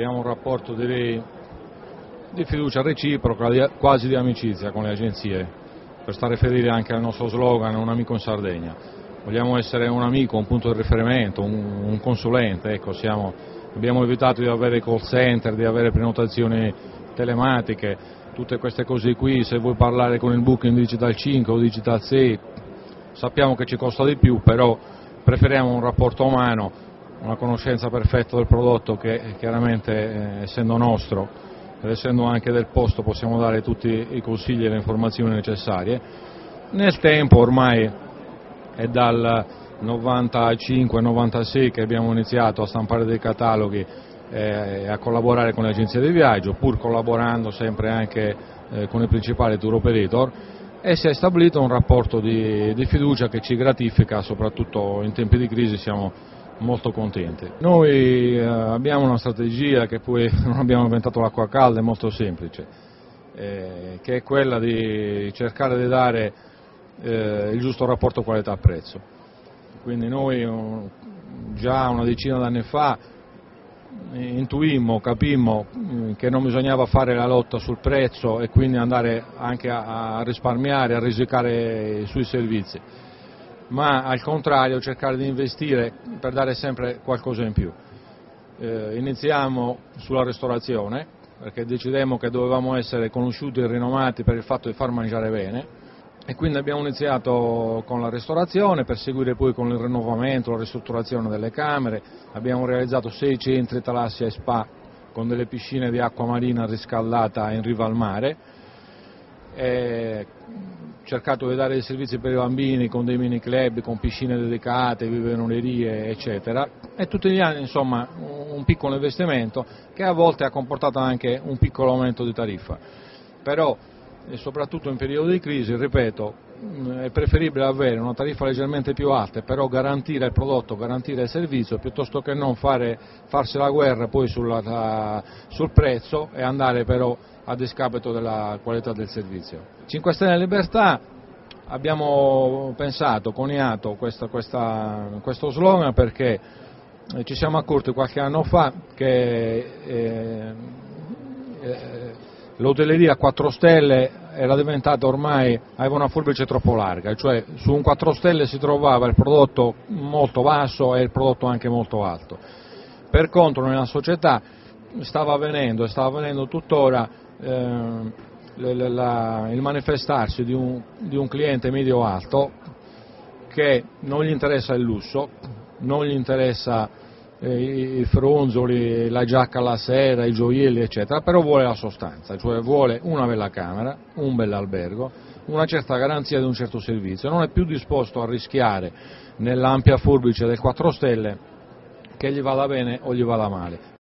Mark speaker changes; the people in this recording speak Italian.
Speaker 1: abbiamo un rapporto di, di fiducia reciproca, di, quasi di amicizia con le agenzie, per stare fedeli anche al nostro slogan un amico in Sardegna. Vogliamo essere un amico, un punto di riferimento, un, un consulente, ecco, siamo, abbiamo evitato di avere call center, di avere prenotazioni telematiche, tutte queste cose qui, se vuoi parlare con il booking Digital 5 o Digital 6, sappiamo che ci costa di più, però preferiamo un rapporto umano, una conoscenza perfetta del prodotto che chiaramente eh, essendo nostro ed essendo anche del posto possiamo dare tutti i consigli e le informazioni necessarie. Nel tempo ormai è dal 95-96 che abbiamo iniziato a stampare dei cataloghi e a collaborare con le agenzie di viaggio, pur collaborando sempre anche eh, con i principali tour operator e si è stabilito un rapporto di, di, fiducia che ci gratifica, soprattutto in tempi di crisi siamo molto contenti. Noi eh, abbiamo una strategia che poi non abbiamo inventato l'acqua calda, è molto semplice, eh, che è quella di cercare di dare eh, il giusto rapporto qualità-prezzo. Quindi noi già una decina d'anni fa intuimmo, capimmo mm, che non bisognava fare la lotta sul prezzo e quindi andare anche a, risparmiare, a risicare sui servizi, ma al contrario cercare di investire per dare sempre qualcosa in più. Eh, iniziamo sulla ristorazione perché decidemmo che dovevamo essere conosciuti e rinomati per il fatto di far mangiare bene. E quindi abbiamo iniziato con la ristorazione per seguire poi con il rinnovamento, la ristrutturazione delle camere, abbiamo realizzato sei centri talassia e spa con delle piscine di acqua marina riscaldata in riva al mare, e cercato di dare dei servizi per i bambini con dei mini club, con piscine dedicate, viveronerie eccetera e tutti gli anni insomma un piccolo investimento che a volte ha comportato anche un piccolo aumento di tariffa. Però soprattutto in periodo di crisi, ripeto, è preferibile avere una tariffa leggermente più alta, però garantire il prodotto, garantire il servizio, piuttosto che non fare, farsi la guerra poi sulla, sul prezzo e andare però a discapito della qualità del servizio. 5 Stelle Libertà abbiamo pensato, coniato questa, questa, questo slogan perché ci siamo accorti qualche anno fa che eh, eh, l'hotelleria a 4 stelle era diventata ormai, aveva una forbice troppo larga, cioè su un 4 stelle si trovava il prodotto molto basso e il prodotto anche molto alto. Per contro nella società stava avvenendo e stava avvenendo tuttora eh, il manifestarsi di un, cliente medio-alto che non gli interessa il lusso, non gli interessa i fronzoli, la giacca alla sera, i gioielli eccetera, però vuole la sostanza, cioè vuole una bella camera, un bell'albergo, una certa garanzia di un certo servizio, non è più disposto a rischiare nell'ampia forbice del 4 stelle che gli vada bene o gli vada male.